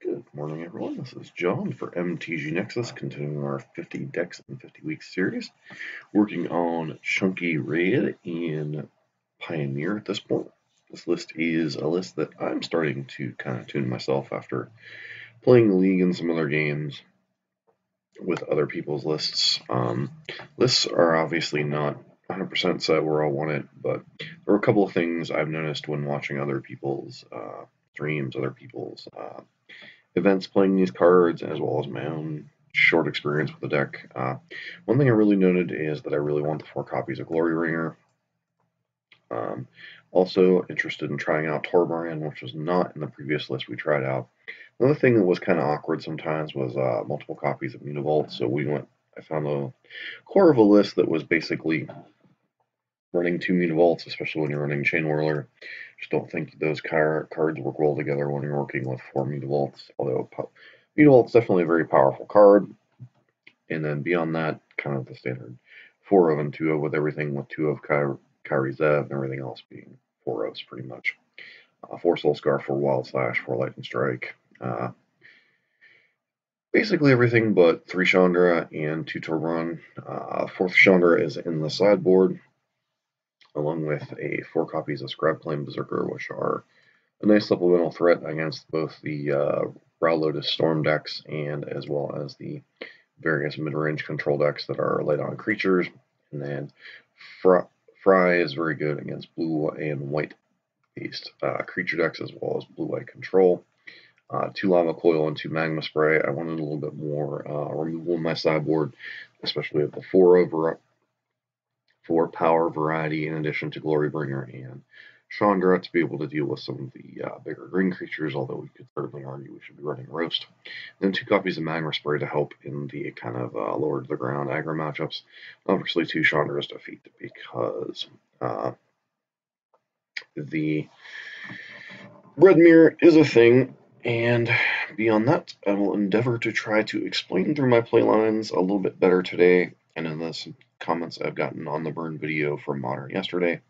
Good morning, everyone. This is John for MTG Nexus, continuing our 50 decks in 50 weeks series. Working on Chonky Red in Pioneer at this point. This list is a list that I'm starting to kind of tune myself after playing League and some other games with other people's lists. Um, lists are obviously not 100% set where I want it, but there are a couple of things I've noticed when watching other people's uh, streams, other people's uh, events playing these cards, as well as my own short experience with the deck. Uh, one thing I really noted is that I really want the four copies of Glorybringer. Um, also interested in trying out Torbran, which was not in the previous list we tried out. Another thing that was kind of awkward sometimes was uh, multiple copies of Mutavault. So we went, I found the core of a list that was basically running two Mutavaults, especially when you're running Chainwhirler. Just don't think those car cards work well together when you're working with four Mutavaults, although Mutavault's definitely a very powerful card. And then beyond that, kind of the standard 4 of and 2 of with everything with 2 of Kari, Kari Zev and everything else being 4 ofs pretty much. Uh, 4 Soul Scar, 4 Wild Slash, 4 Lightning Strike. Uh, basically everything but 3 Chandra and 2 Torbran. Uh, 4th Chandra is in the sideboard along with a four copies of Scrapplane Berserker, which are a nice supplemental threat against both the uh, Brow Lotus Storm decks and as well as the various mid-range control decks that are light on creatures. And then Fry is very good against blue and white based uh, creature decks as well as blue-white control. Uh, two Lava Coil and two Magma Spray. I wanted a little bit more uh, removal in my sideboard, especially with the four over for power variety in addition to Glorybringer and Chandra to be able to deal with some of the uh, bigger green creatures, although we could certainly argue we should be running Roast. Then two copies of Magma Spray to help in the kind of uh, lower to the ground aggro matchups. Obviously, two Chandra's Defeat because uh, the Red Mirror is a thing, and beyond that, I will endeavor to try to explain through my playlines a little bit better today and in the comments I've gotten on the burn video from Modern yesterday.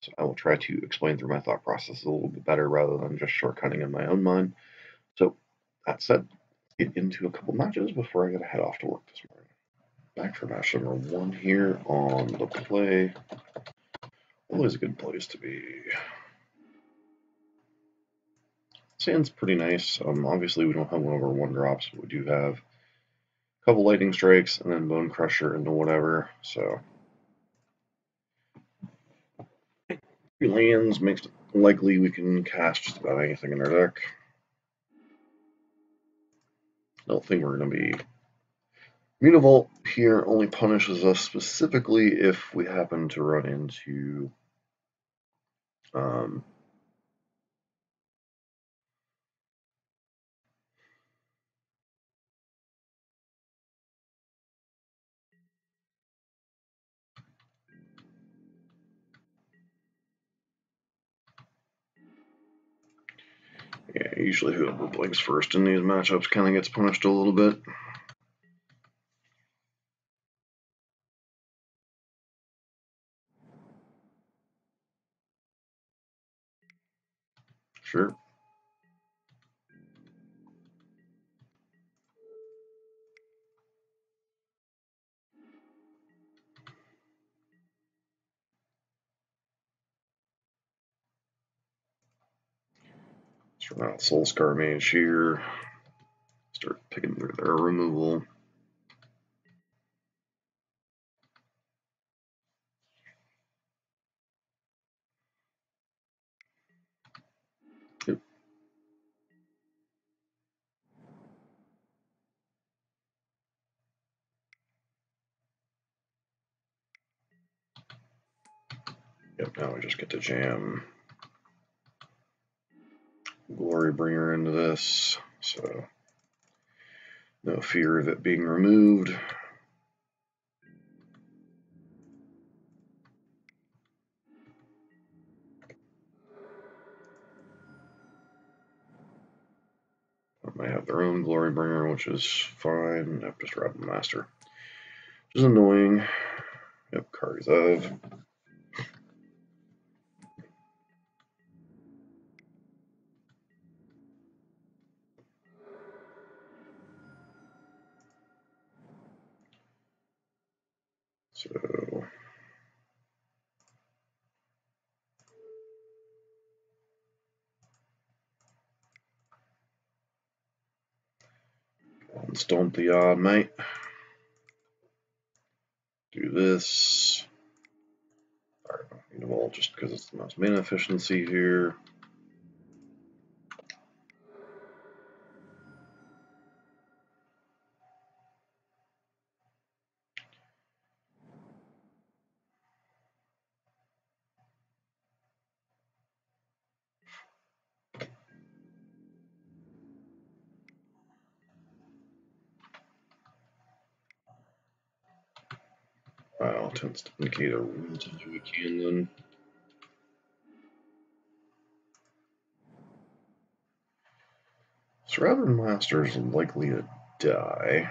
So I will try to explain through my thought process a little bit better rather than just shortcutting in my own mind. So that said, get into a couple matches before I gotta head off to work this morning. Back for match number one here on the play. Always a good place to be. Sand's pretty nice. Um, obviously, we don't have one over one drops, but we do have couple lightning strikes and then Bonecrusher into whatever. So lands makes it likely we can cast just about anything in our deck. I don't think we're going to be. Mutavault here only punishes us specifically if we happen to run into um, Yeah, usually whoever blinks first in these matchups kind of gets punished a little bit. Sure. Run out Soul Scar Mage here. Start picking through their removal. Yep, now we just get to jam Glorybringer into this, so no fear of it being removed. They have their own Glorybringer, which is fine. Yep, just Rabble Master. Which is annoying. Yep, Kari Zev. So Stomp the odd mate. Do this. Alright, need a wall just because it's the most mana efficiency here. Tends to indicate a relatively can then. Rabble Master is likely to die.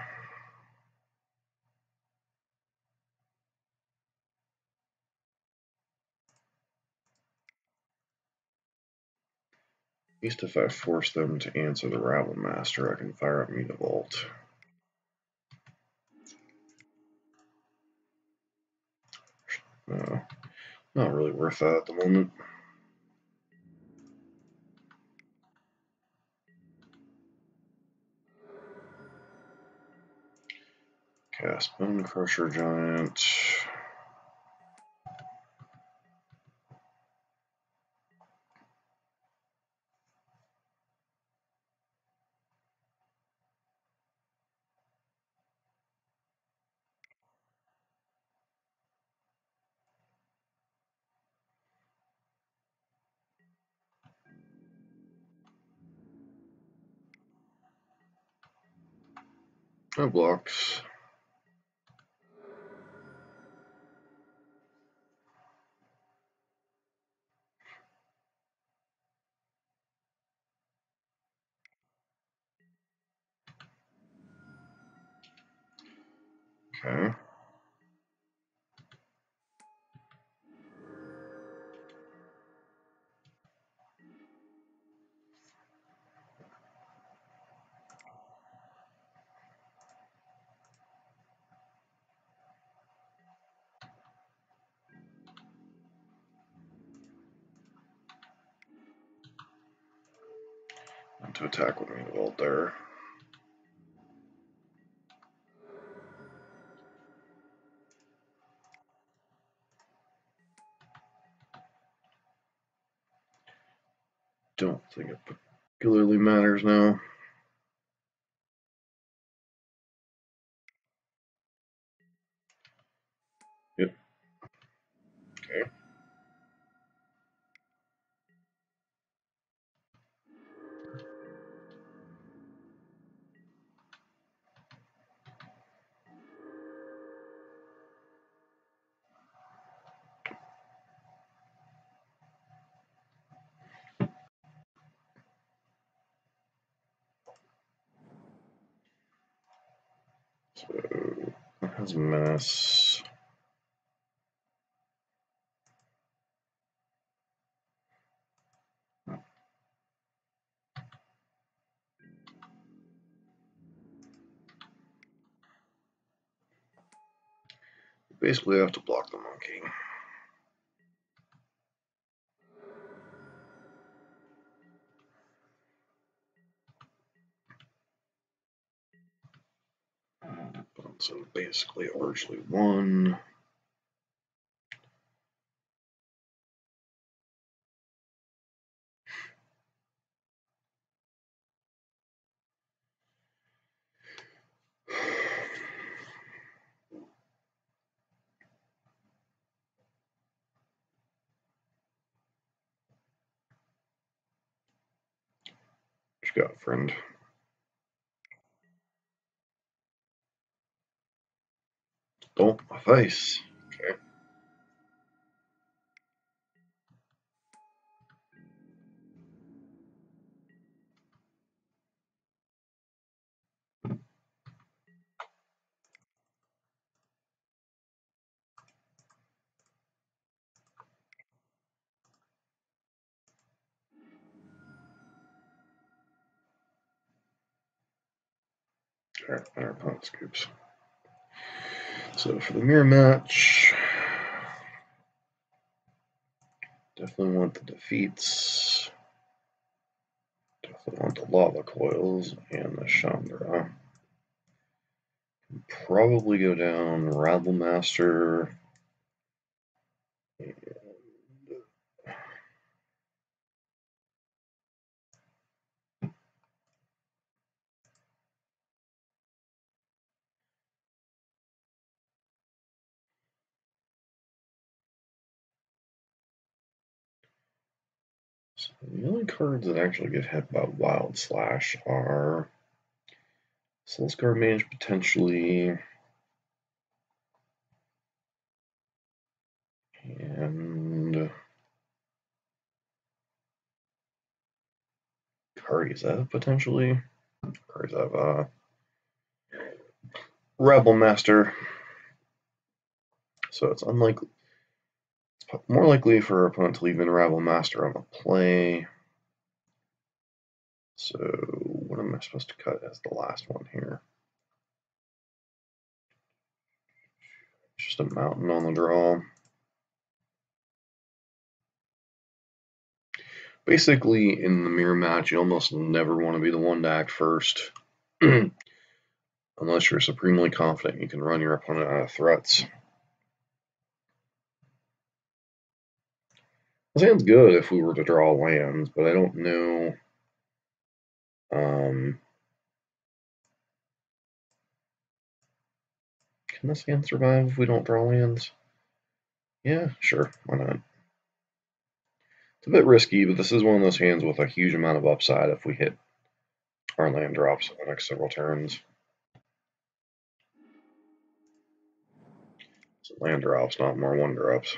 At least if I force them to answer the Rabble Master, I can fire up Mutavault. No, not really worth that at the moment. Cast Bonecrusher Giant. No blocks. Attack there. Don't think it particularly matters now. So it has mass. Basically, I have to block the monkey. Basically, largely one. What you got, friend? Oh, my face. Okay. Alright, our opponent scoops. So for the mirror match, definitely want the defeats. Definitely want the lava coils and the Chandra. Probably go down Rabble Master. So the only cards that actually get hit by Wild Slash are Soulscar Mage potentially, and Kari Zev potentially. Kari Zev, uh, Rabble Master. So it's unlikely more likely for our opponent to leave Unravel Master on the play. So what am I supposed to cut as the last one here? Just a mountain on the draw. Basically, in the mirror match, you almost never want to be the one to act first. Unless you're supremely confident you can run your opponent out of threats. Sounds good if we were to draw lands, but I don't know. Um, can this hand survive if we don't draw lands? Yeah, sure, why not? It's a bit risky, but this is one of those hands with a huge amount of upside if we hit our land drops in the next several turns. So land drops, not more one drops.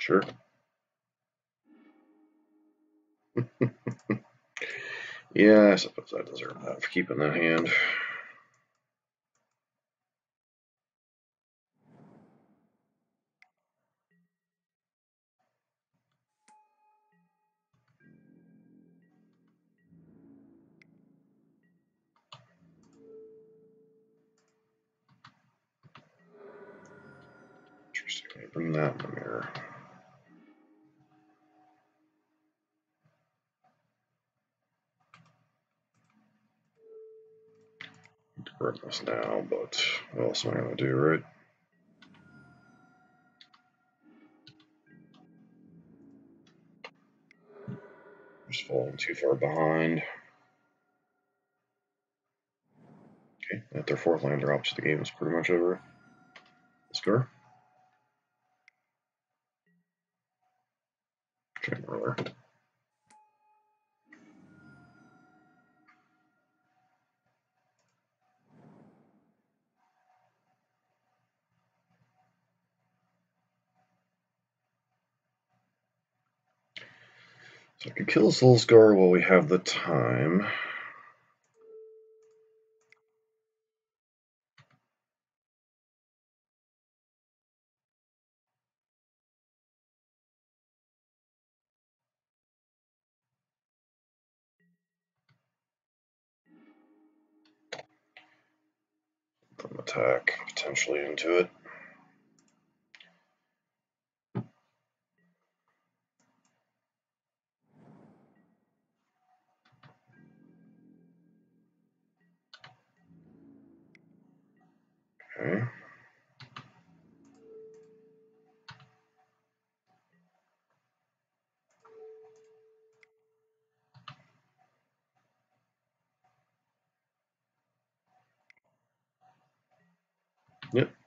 Sure. yeah, I suppose I deserve that for keeping that hand. Now, but what else am I going to do, right? Just falling too far behind. Okay, at their fourth land drops, the game is pretty much over. Score. Okay, earlier. So I could kill Soulscar while we have the time. attack potentially into it. Okay. Yep.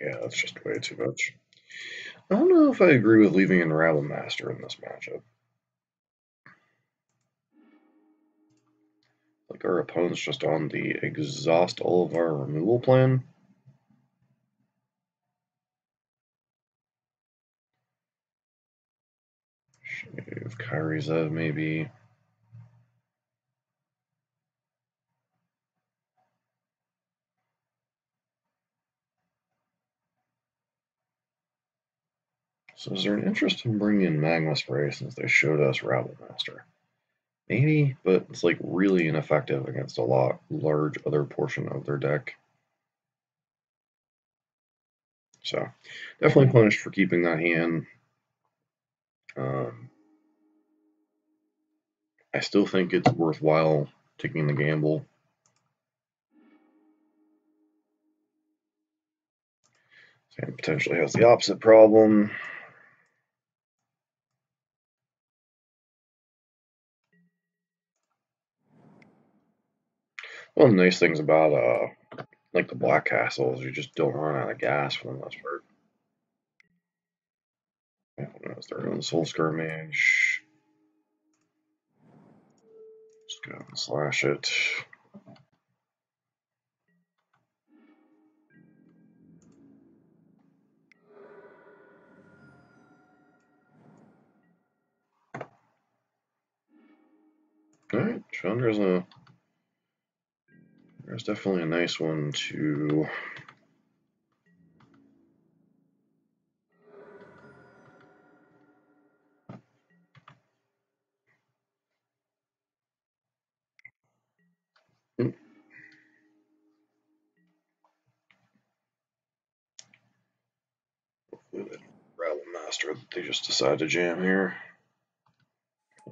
Yeah, that's just way too much. I don't know if I agree with leaving in Rabble Master in this matchup. Our opponent's just on the exhaust all of our removal plan. Shave Kari Zev maybe. So is there an interest in bringing in Magma Spray since they showed us Rabble Master? Maybe, but it's like really ineffective against a lot large other portion of their deck. So definitely punished for keeping that hand. Um, I still think it's worthwhile taking the gamble. And potentially has the opposite problem. One of the nice things about uh like the Black Castle is you just don't run out of gas for the most part. Knows they're doing Soul Skirmish. Just go and slash it. Alright, Chandra's a there's definitely a nice one to they just decided to jam here.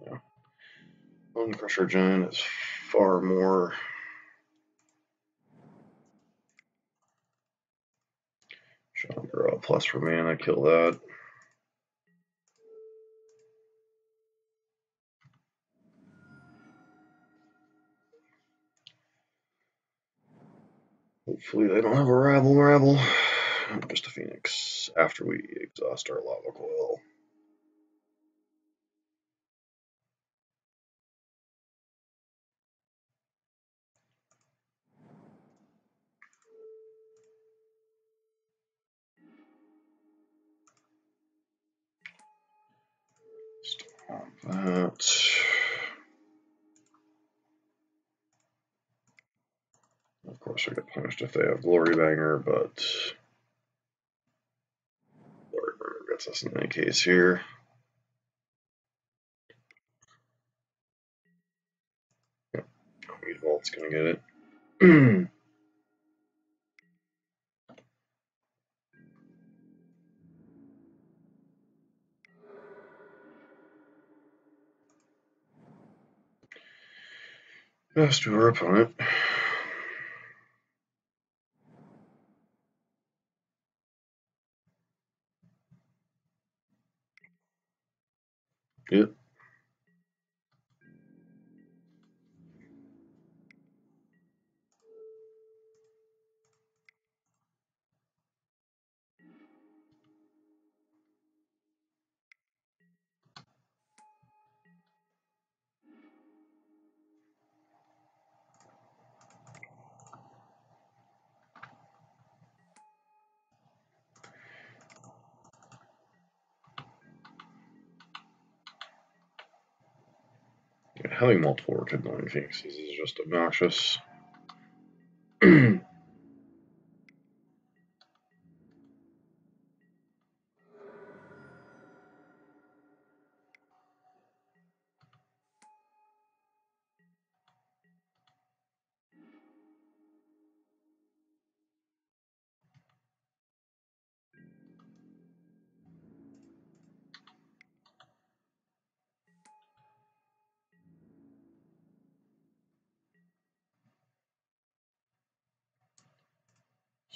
Yeah. Bonecrusher Giant is far more Chandra plus for mana, kill that. Hopefully they don't have a rabble rabble. Just a phoenix after we exhaust our lava coil. That. Of course, we get punished if they have Glorybringer, but Glorybringer gets us in any case here. Yep, Mutavault's gonna get it. Best to our opponent. Yep. Having multiple Rekindling Phoenixes is just obnoxious.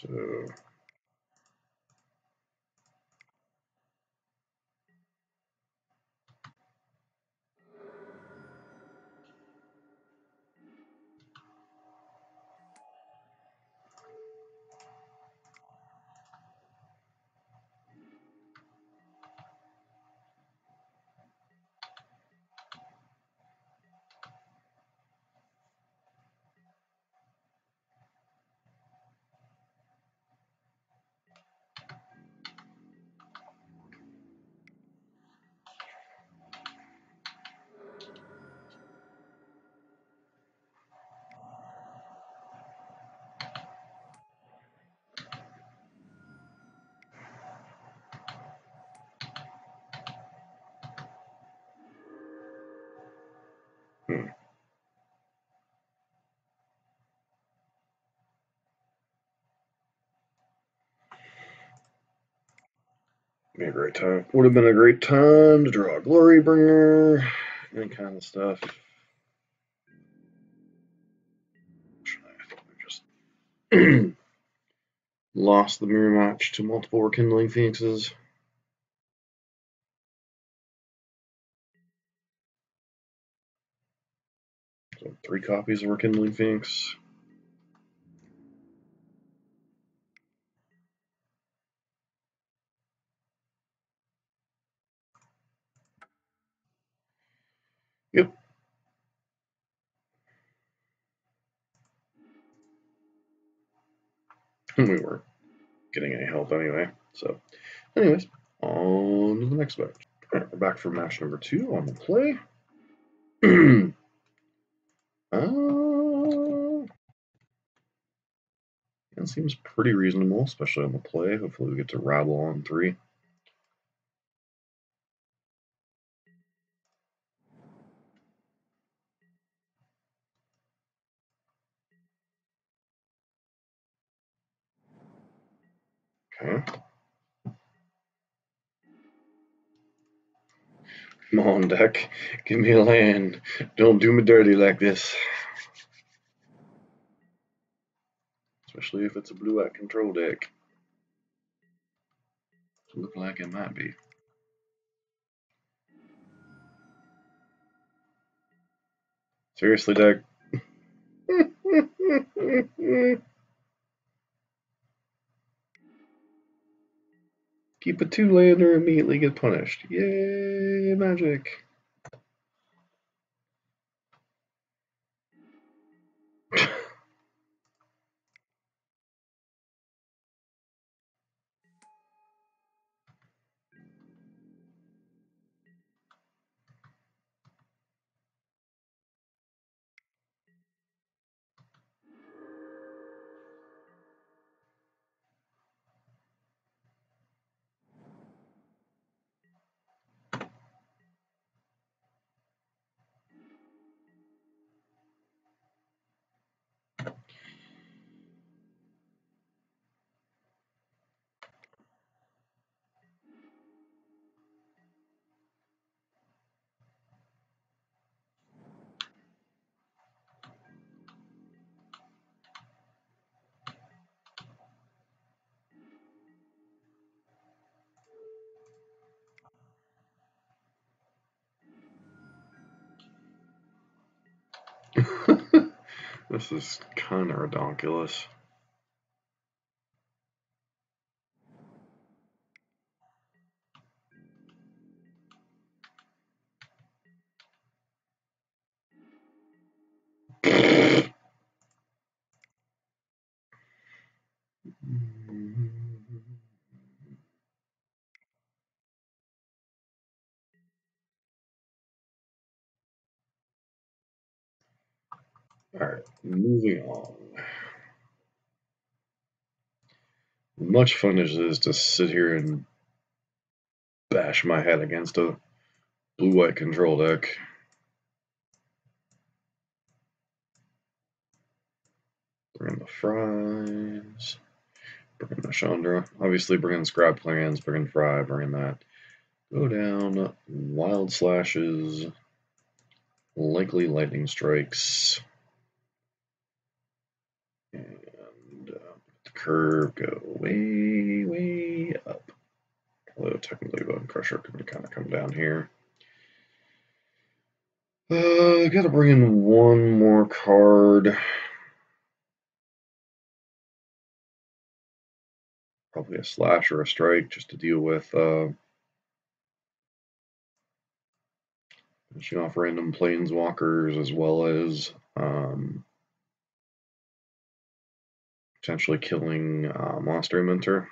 So Be a great time. Would have been a great time to draw a Glorybringer, and kind of stuff. Lost the mirror match to multiple rekindling phoenixes. So three copies of rekindling phoenix. Yep. we weren't getting any help anyway. So, anyways, on to the next match. We're back for match number two on the play. uh, it seems pretty reasonable, especially on the play. Hopefully, we get to rabble on three. Okay. Come on, deck. Give me a land. Don't do me dirty like this. Especially if it's a blue-white control deck. Look like it might be. Seriously, deck. Keep a two lander immediately get punished. Yay, magic. this is kind of redonkulous. Alright, moving on. Much fun as it is to sit here and bash my head against a blue-white control deck. Bring in the fries. Bring in the Chandra. Obviously, bring in Scrap Plans, bring in Fry, bring in that. Go down. Wild Slashes. Likely Lightning Strikes. And uh, curve go way, way up. Although technically Bonecrusher can kind of come down here. Uh, gotta bring in one more card. Probably a slash or a strike just to deal with uh, finishing off random planeswalkers as well as um, potentially killing uh, Monastery Mentor.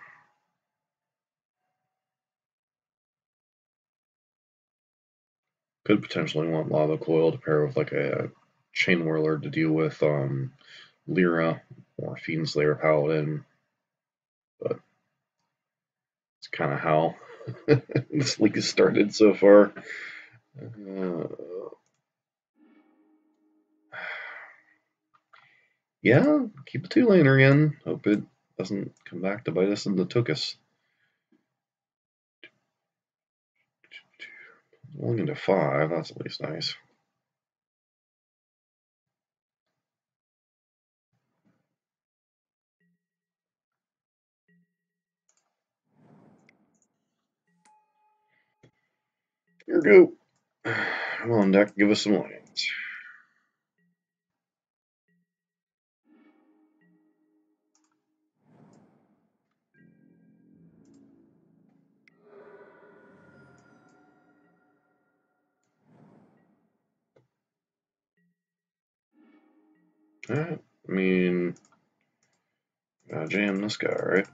Could potentially want Lava Coil to pair with like a Chainwhirler to deal with um, Lyra or Fiendslayer Paladin. But it's kind of how this league has started so far. Uh, yeah, keep a two laner in. Hope it doesn't come back to bite us in the tuchus. Rolling into five, that's at least nice. Here we go. Come on, deck, give us some I mean, gotta jam this guy, right?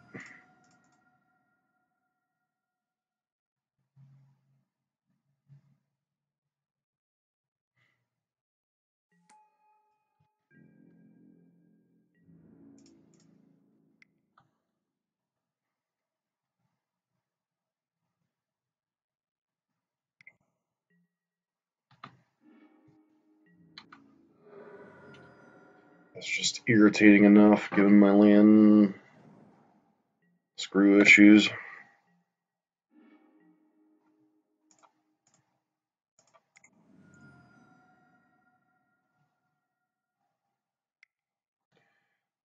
Irritating enough given my land screw issues.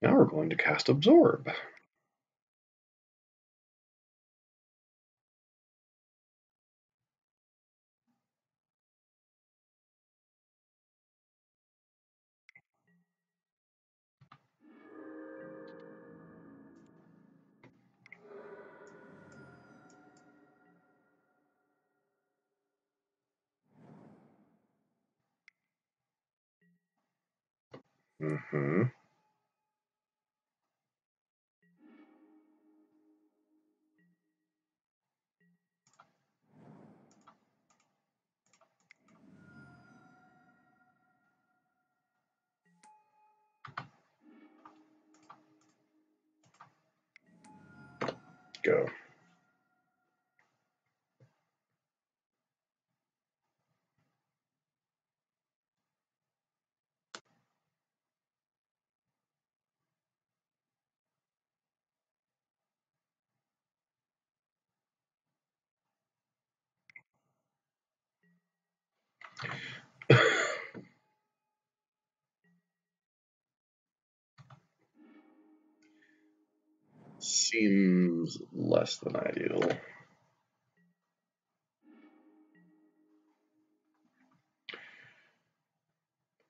Now we're going to cast Absorb. Mm-hmm. Seems less than ideal.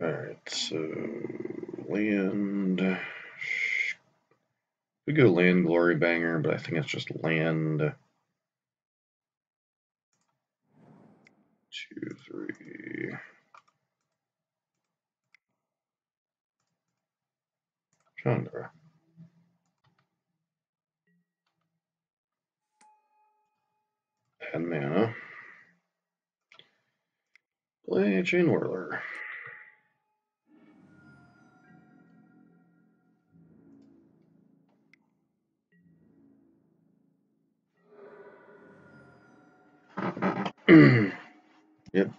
Alright, so land. We go land Glorybringer, but I think it's just land. Two, three. Chandra. And mana. Play Chainwhirler. yep.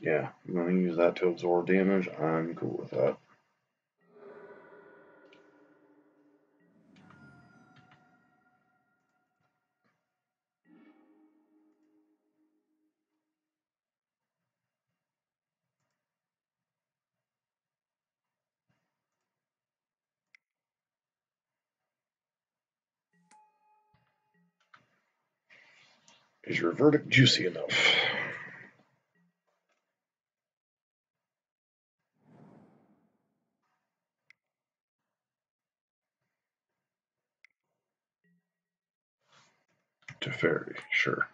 Yeah, I'm going to use that to absorb damage. I'm cool with that. Is your verdict juicy enough? Teferi, sure.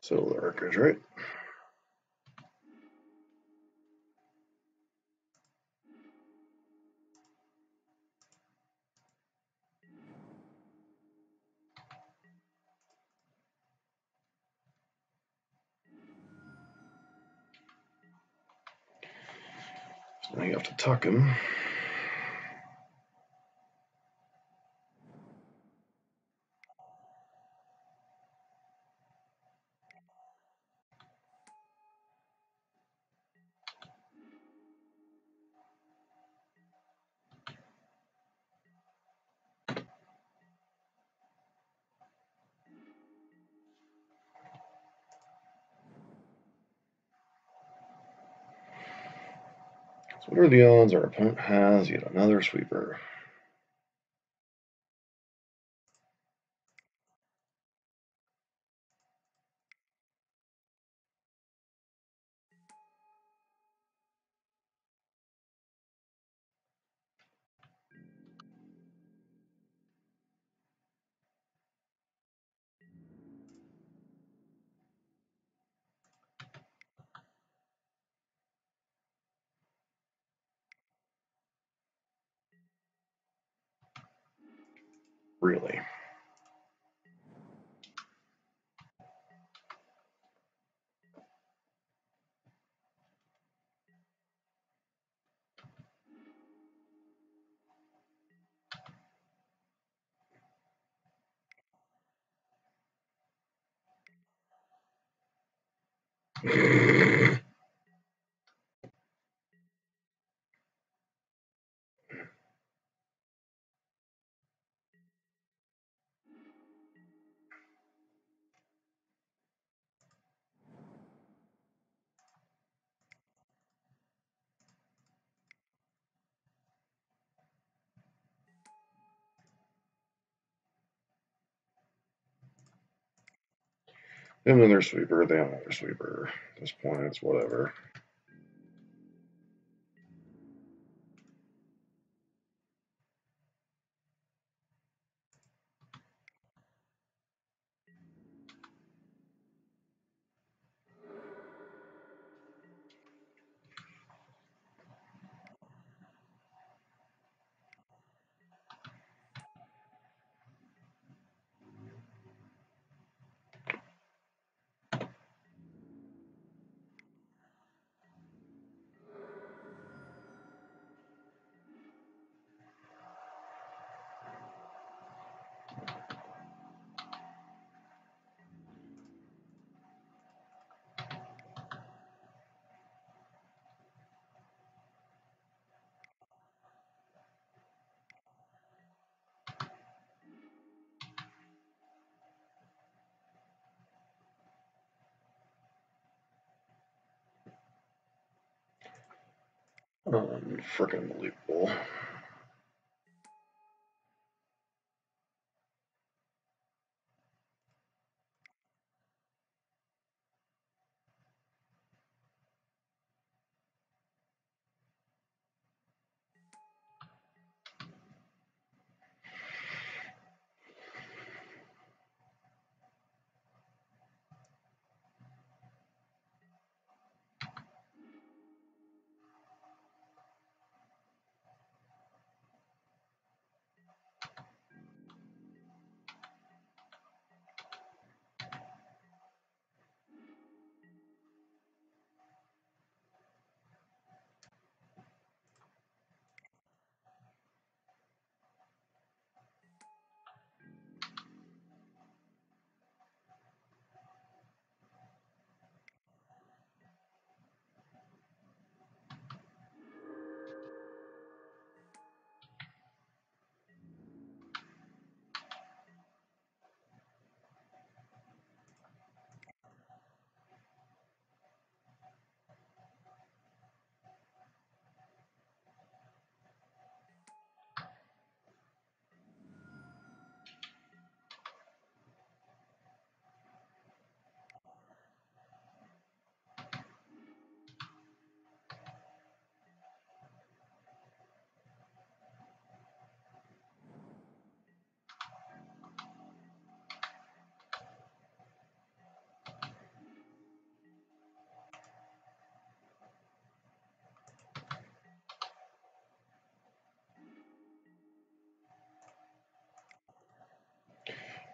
So the records, right? So what are the odds our opponent has yet another sweeper? Really? They have another sweeper, they have another sweeper. At this point, it's whatever. Unfreaking unbelievable.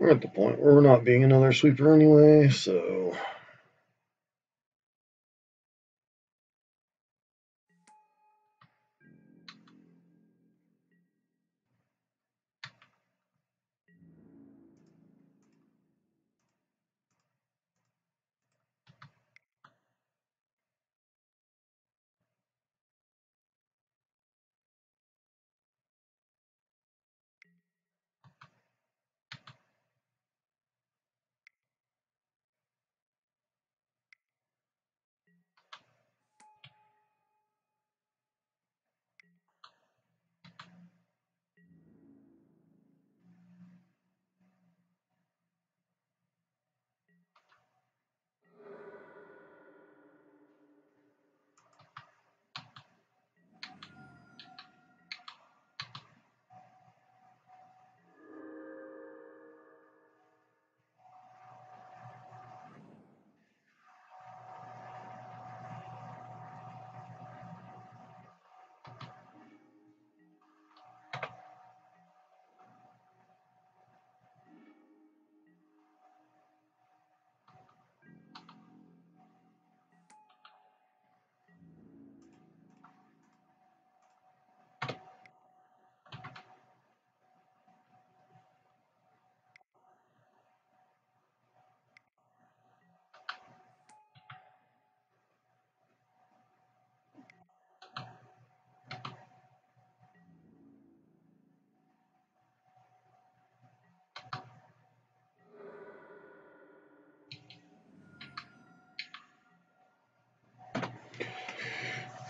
We're at the point where we're not being another sweeper anyway, so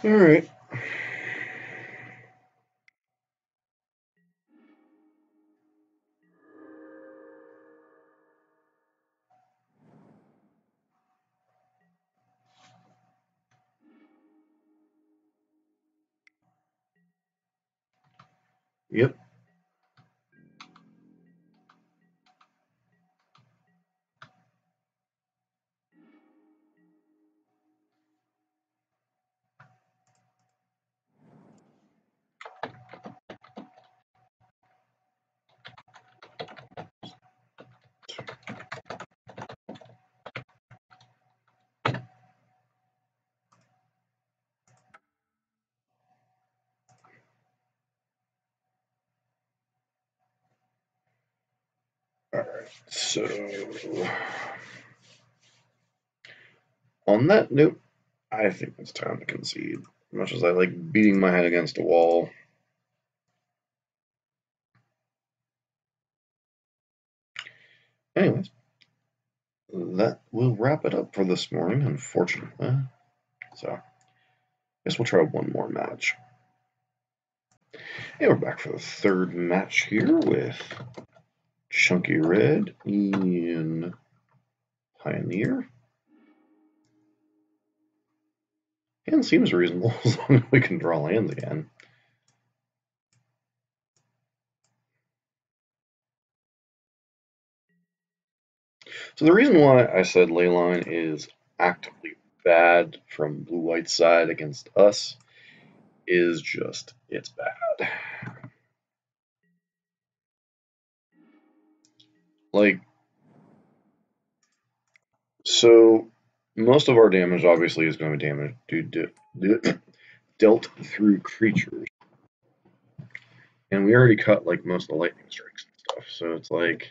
all right. On that note, I think it's time to concede. As much as I like beating my head against a wall. Anyways, that will wrap it up for this morning, unfortunately. So, I guess we'll try one more match. And we're back for the third match here with Chonky Red and Pioneer. Hand seems reasonable as long as we can draw lands again. So the reason why I said Leyline is actively bad from blue-white side against us is just, it's bad. Like, so most of our damage obviously is going to be damage dealt through creatures. And we already cut like most of the lightning strikes and stuff, so it's like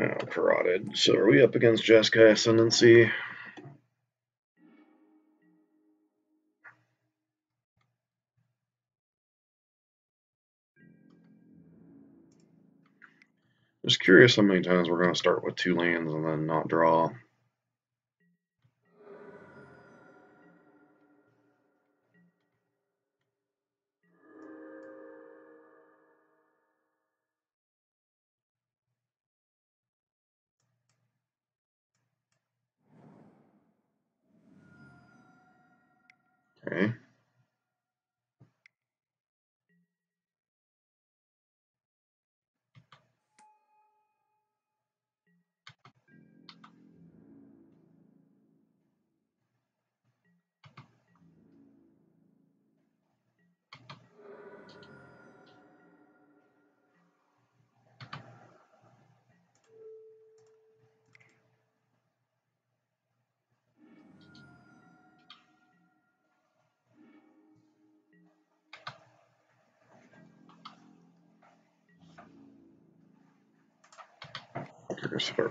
oh, carotid. So are we up against Jeskai Ascendancy? Just curious how many times we're going to start with two lands and then not draw.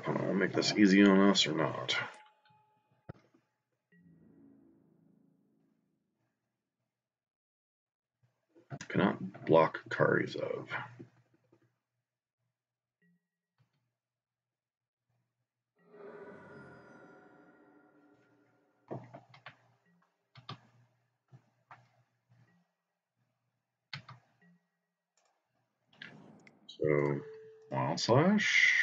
Opponent will make this easy on us or not. Cannot block Kari Zev. So, Wild Slash.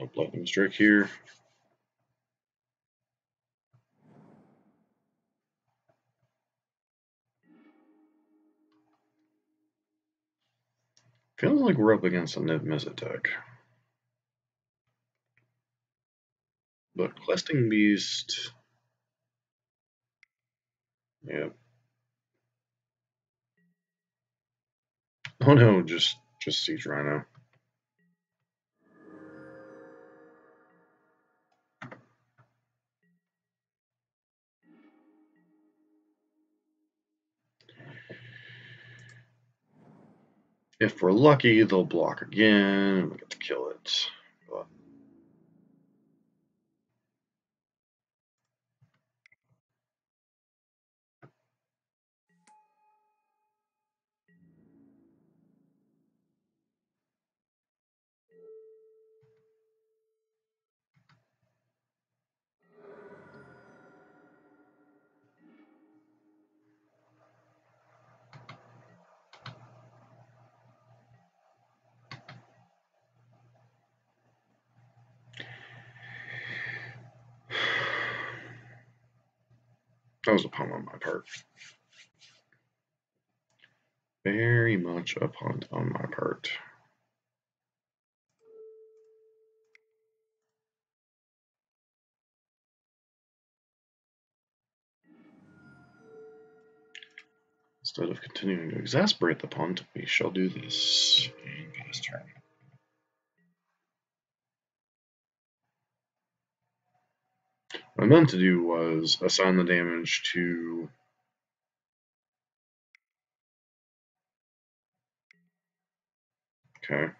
No Lightning Strike here. Feels like we're up against a Niv Mizzet deck. But Questing Beast. Yep. Oh no, just just Siege Rhino. If we're lucky, they'll block again, and we get to kill it. Was a pun on my part. Very much a pun on my part. Instead of continuing to exasperate the punt, we shall do this and pass turn. What I meant to do was assign the damage to Okay.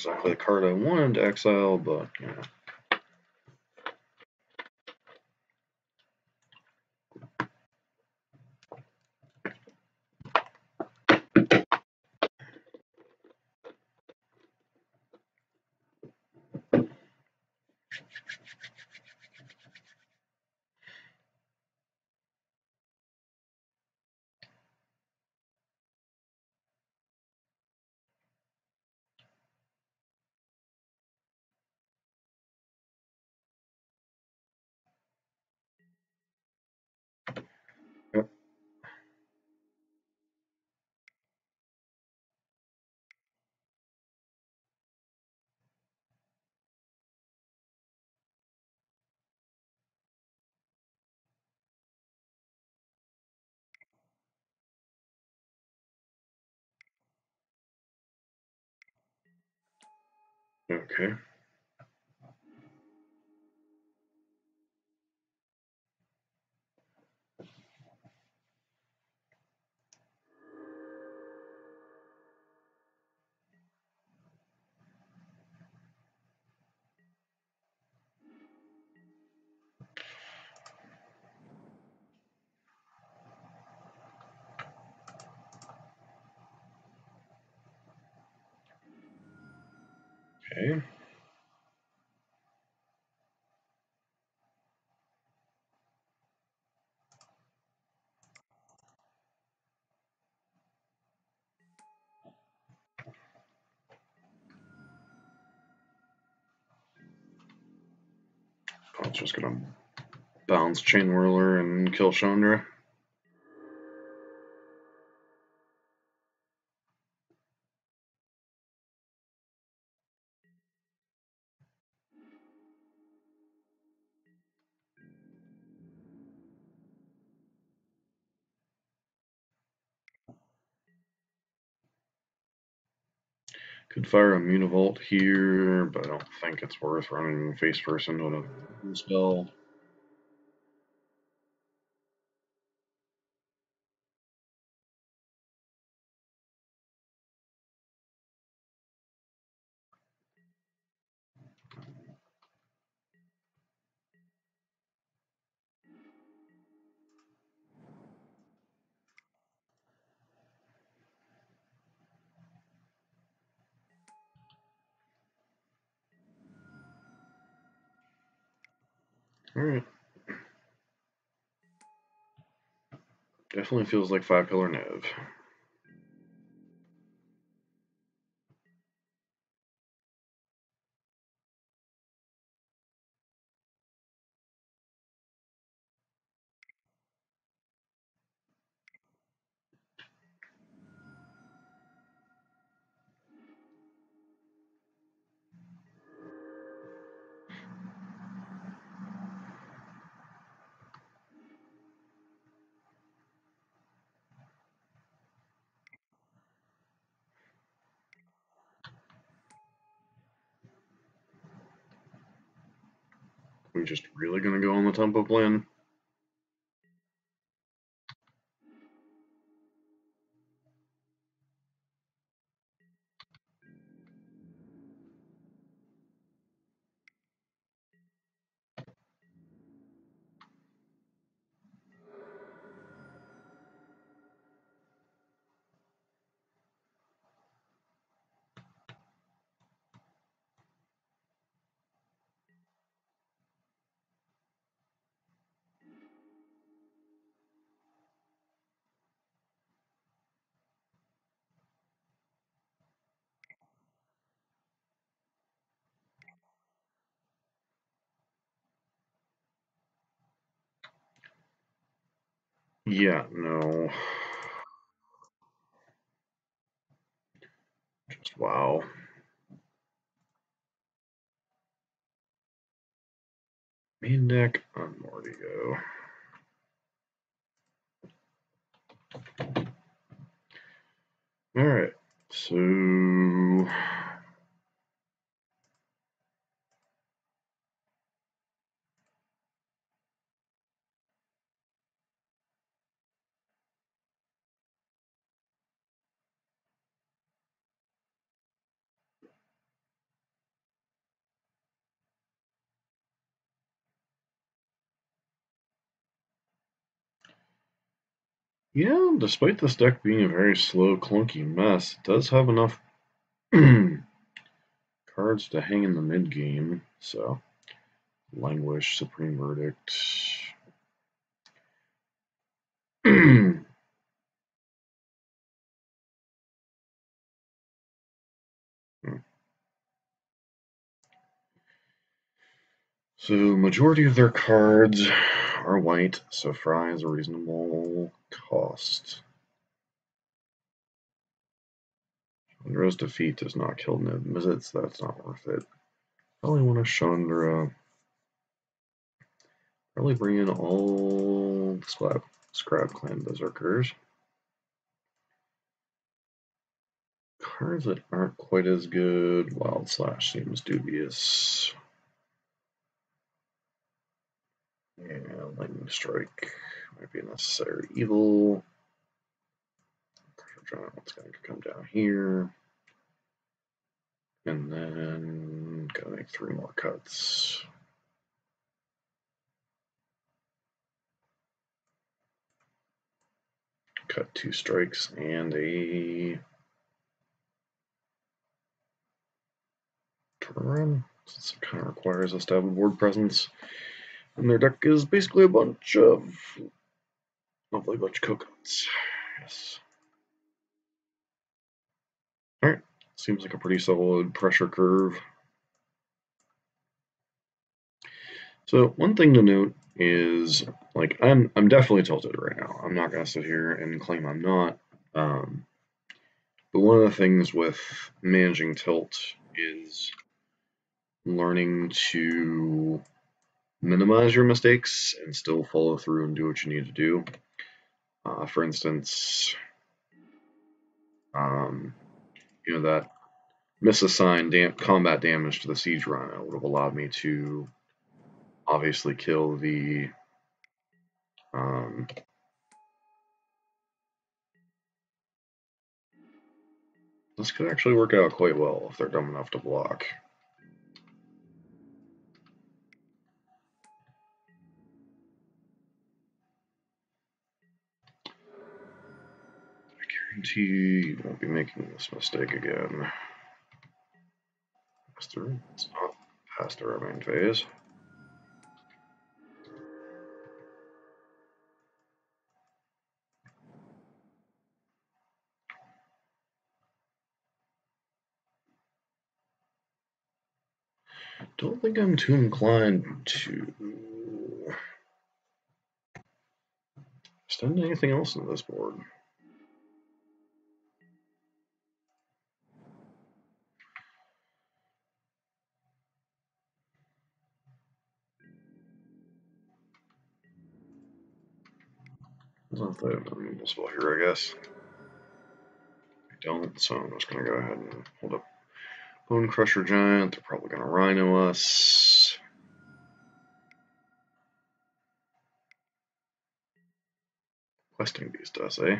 Exactly the card I wanted to exile, but you Okay. Okay. I was just gonna bounce Chainwhirler and kill Chandra. Could fire a Mutavault here, but I don't think it's worth running face first into a spell. Definitely feels like five color Niv. Just really gonna go on the tempo plan? Yeah, no. Just wow. Main deck on Mordio. Alright, so Yeah, despite this deck being a very slow, clunky mess, it does have enough cards to hang in the mid game. So, Languish, Supreme Verdict. So, majority of their cards are white, so Fry is a reasonable cost. Chandra's defeat does not kill Niv Mizzets, that's not worth it. Probably want to Chandra. Probably bring in all the Scrap, Scrap Clan Berserkers. Cards that aren't quite as good. Wild Slash seems dubious. Yeah, Lightning Strike might be a necessary evil. Pressure Giant's going to come down here. And then gotta make three more cuts. Cut two strikes and a turn. Since it kind of requires us to have a board presence. And their deck is basically a bunch of lovely bunch of coconuts. Yes. Alright. Seems like a pretty solid pressure curve. So one thing to note is like I'm I'm definitely tilted right now. I'm not gonna sit here and claim I'm not. Um, but one of the things with managing tilt is learning to minimize your mistakes and still follow through and do what you need to do. Uh, for instance, um, you know that misassign dam combat damage to the Siege Rhino would have allowed me to obviously kill the um, this could actually work out quite well if they're dumb enough to block. Guarantee you won't be making this mistake again. Pass through. It's not past the main phase. Don't think I'm too inclined to extend anything else in this board. Not that I'm invincible here, I guess. I don't, so I'm just going to go ahead and hold up Bonecrusher Giant. They're probably going to Rhino us. Questing Beast does, eh?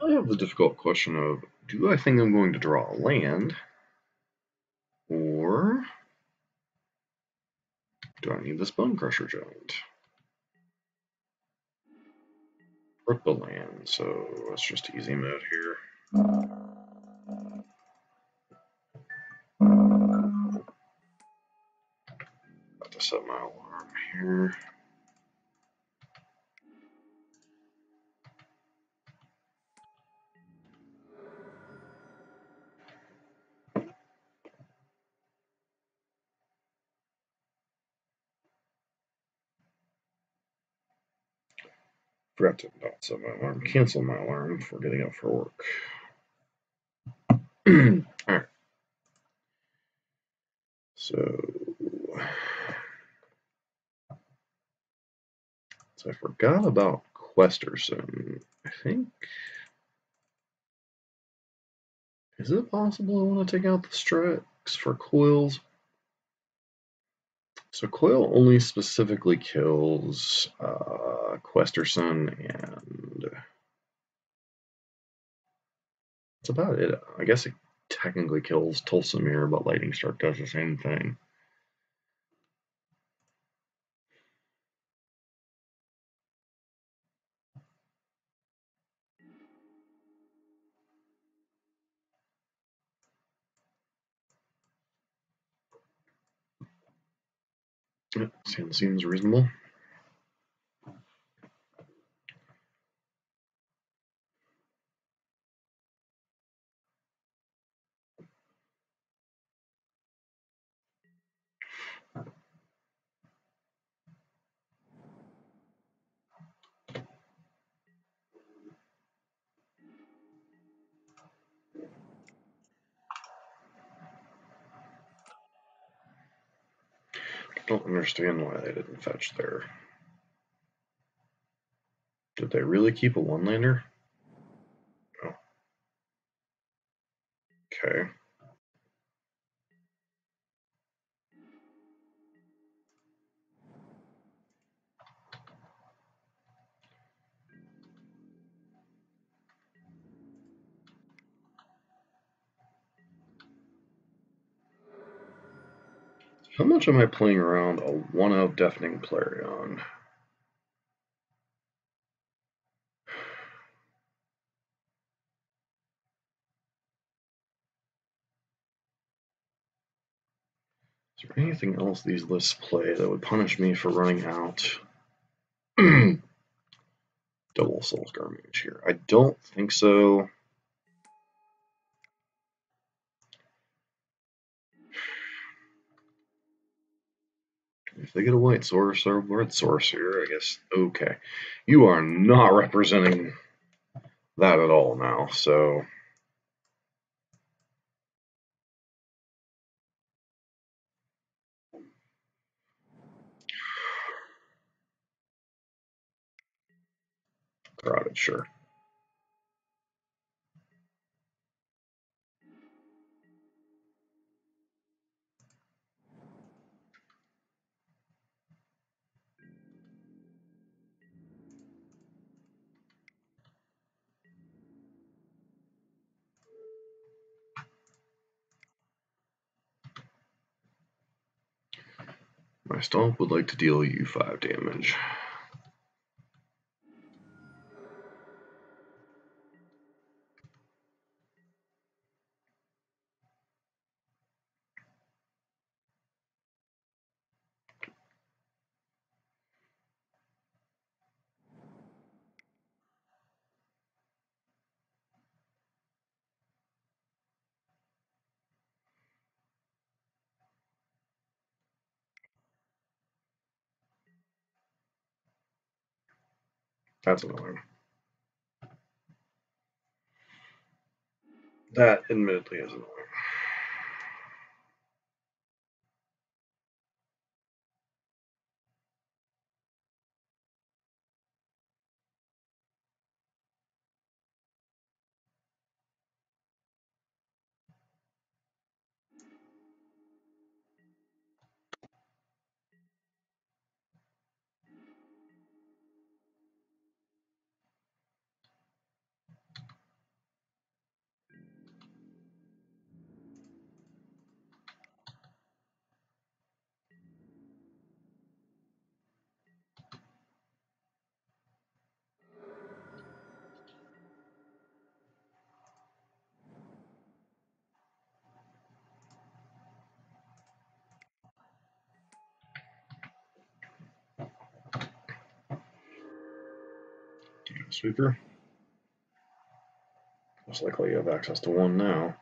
I have the difficult question of do I think I'm going to draw a land or do I need this Bonecrusher Giant? Rip the land, so it's just easy mode here. Got to set my alarm here. Forgot to not set my alarm. Cancel my alarm for getting up for work. Alright. So, so I forgot about Questerson. I think. Is it possible I want to take out the Strix for coils? So Coil only specifically kills uh, Questerson and that's about it. I guess it technically kills Tolsimir, but Lightning Strike does the same thing. Yep, seems reasonable. Understand why they didn't fetch there. Did they really keep a one-lander? Oh. Okay. Much am I playing around a 1-0 Deafening Clarion? Is there anything else these lists play that would punish me for running out? Double Soul's Garbage here. I don't think so. If they get a white sorcerer, red sorcerer, I guess, okay. You are not representing that at all now, so... Crowded, sure. My stomp would like to deal you 5 damage. That's annoying. That admittedly is annoying. Sweeper. Most likely you have access to one now.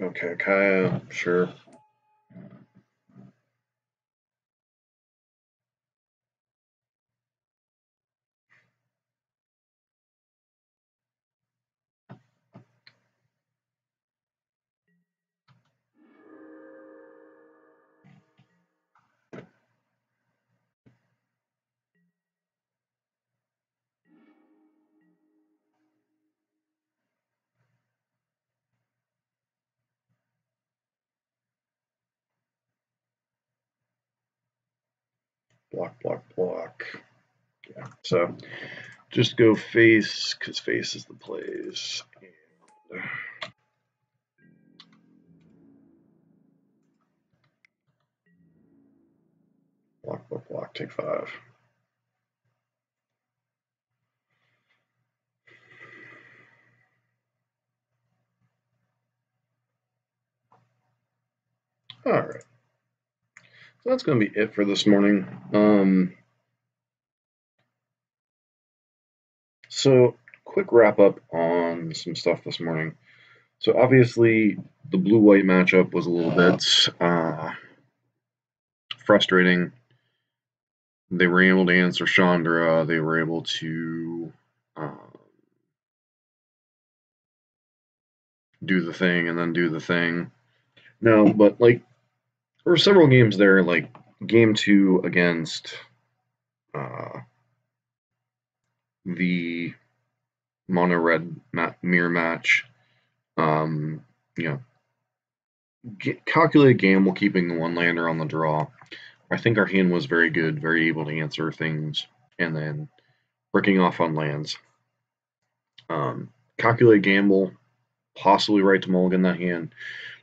Okay, Kaya, sure. Block. Yeah, so just go face, because face is the place. And block, block, block, take five. All right. So that's going to be it for this morning. Um, so quick wrap up on some stuff this morning. So obviously the blue-white matchup was a little bit uh, frustrating. They were able to answer Chandra. They were able to uh, do the thing and then do the thing. No, but like there were several games there, like game two against uh, the mono red mirror match. Um, you know, get, calculated game while keeping the one lander on the draw. I think our hand was very good, very able to answer things, and then breaking off on lands. Um, calculate gamble, possibly right to mulligan that hand.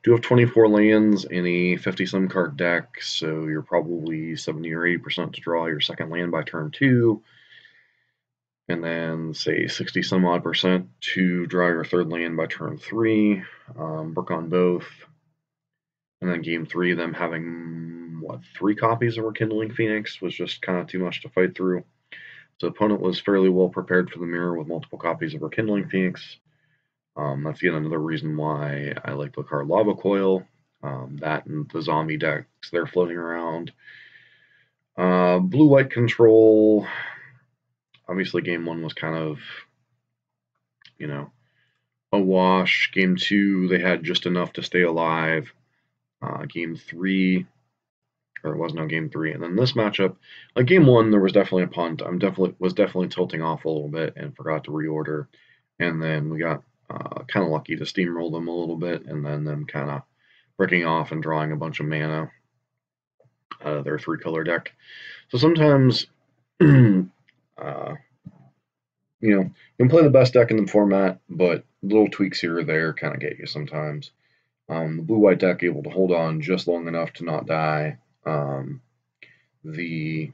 Do have 24 lands in a 50 some card deck, so you're probably 70 or 80% to draw your second land by turn two, and then say 60 some odd percent to draw your third land by turn three. Um, work on both, and then game three, them having what three copies of Rekindling Phoenix was just kind of too much to fight through. The opponent was fairly well prepared for the mirror with multiple copies of Rekindling Phoenix. Um, that's yet another reason why I like the card Lava Coil. Um, that and the zombie decks they're floating around. Uh, blue white control. Obviously, game one was kind of, you know, a wash. Game two, they had just enough to stay alive. Uh, game three, or it was no game three. And then this matchup, like game one, there was definitely a punt. I'm definitely was definitely tilting off a little bit and forgot to reorder. And then we got uh, kind of lucky to steamroll them a little bit, and then them kind of breaking off and drawing a bunch of mana out of their three color deck. So sometimes, uh, you know, you can play the best deck in the format, but little tweaks here or there kind of get you sometimes. Um, the blue white deck able to hold on just long enough to not die. Um, the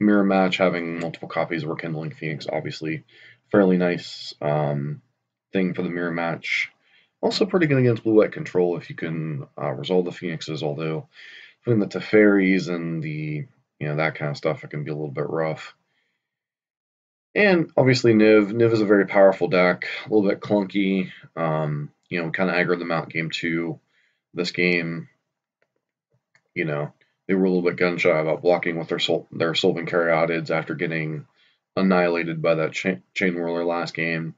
mirror match having multiple copies of Rekindling Phoenix, obviously, fairly nice um, thing for the mirror match. Also pretty good against blue white control if you can uh, resolve the Phoenixes, although between the Teferis and the you know that kind of stuff it can be a little bit rough. And obviously Niv. Niv is a very powerful deck, a little bit clunky. Um, you know, kind of aggroed them out game two. This game, you know, they were a little bit gun shy about blocking with their sol- their Sylvan Caryatids after getting annihilated by that cha- Chainwhirler last game.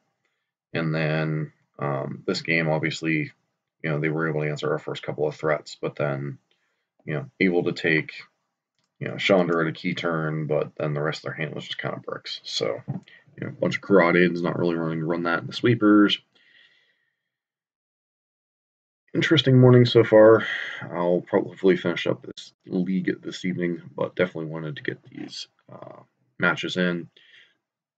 And then um, this game, obviously, you know, they were able to answer our first couple of threats, but then, you know, able to take, you know, Chandra at a key turn, but then the rest of their hand was just kind of bricks. So, you know, a bunch of Caryatids, not really running to run that in the sweepers. Interesting morning so far. I'll probably finish up this league this evening, but definitely wanted to get these uh, matches in.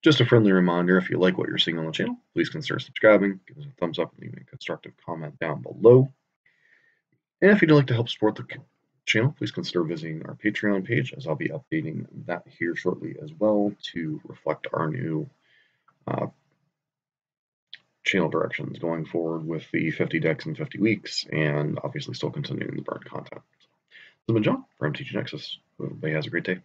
Just a friendly reminder, if you like what you're seeing on the channel, please consider subscribing, give us a thumbs up, and leave a constructive comment down below. And if you'd like to help support the channel, please consider visiting our Patreon page, as I'll be updating that here shortly as well to reflect our new uh, channel directions going forward with the 50 decks in 50 weeks, and obviously still continuing the burn content. So, this has been John from MTG Nexus. Everybody has a great day.